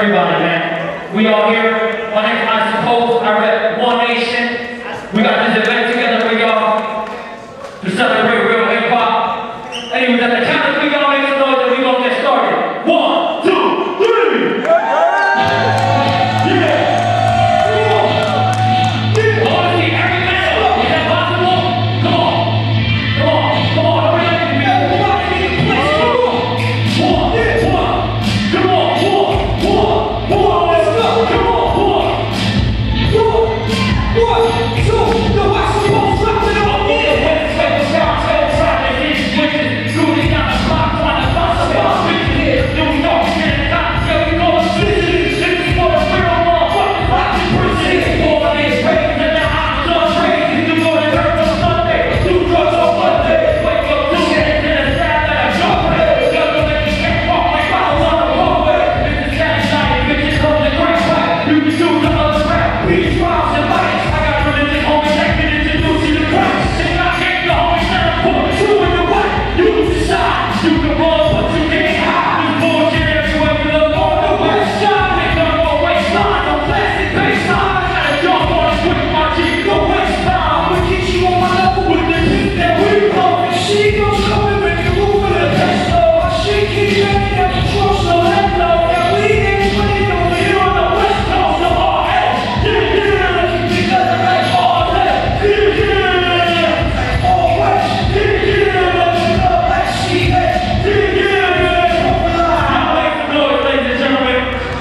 everybody, man. We all here. My name is Isaac Poles. I read?